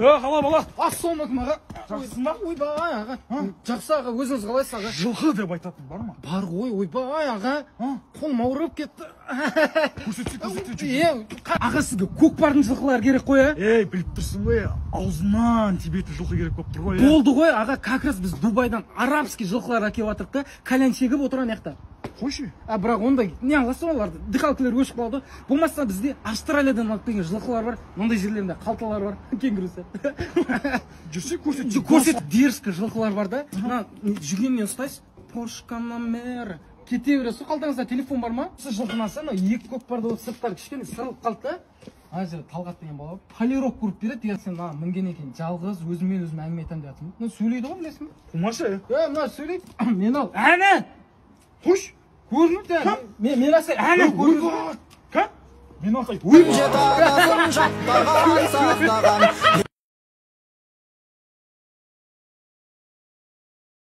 е қала бала? Ассалаумағалейкум аға. Жақсысың ба ойбай аға. Жақсы аға өзіңіз қалайсыз аға? Жылқы деп айтатын бар ма? Бар ғой ойбай аға. Қолым ауырып кетті. Көрсетсе аға сізге көкпардың жылқылары керек қой а ей біліп тұрсың ғой аузынан тибетін жылқы керек болып тұр ғой иә болды ғой аға. Как раз біз дубайдан арабский жылқылар әкеліп жатырмық та кальян шегіп отыр ана жақта қойшы. А бірақ ондай не қыласың оларды? Дыхалкілер өшіп қалады ғой болмаса бізде австралиядан алып келген жылқылар бар мындай жерлерінде қалталар бар кенгуру сияқты жүрсе көрсет көрсет дерзкий жылқылар бар да. Мына жүгеннен ұстайсыз. Порш номер. Кете бересіз қалтаңызда телефон бар ма? Осы жылқыны алса мына екі көкпарды вот сырттары кішкене сырылып қалды да. Ана жерде талғат деген бала бар полировка ұрып береді егер сен маған мінген екен. Жалғыз өзіммен өзім әңгіме айтамын деп жатырмын мына сөйлейді ғой білесің ба қумашы е мына сөйлейді. Мен ал. Әне! Қойшы. Көрініп тұр мен мен әне көрініп ойбай ка мен ойбай